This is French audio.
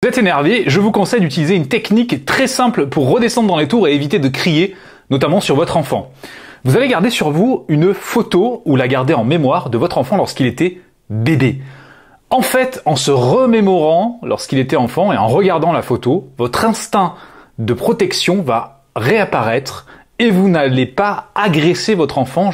Vous êtes énervé, je vous conseille d'utiliser une technique très simple pour redescendre dans les tours et éviter de crier, notamment sur votre enfant. Vous allez garder sur vous une photo ou la garder en mémoire de votre enfant lorsqu'il était bébé. En fait, en se remémorant lorsqu'il était enfant et en regardant la photo, votre instinct de protection va réapparaître et vous n'allez pas agresser votre enfant.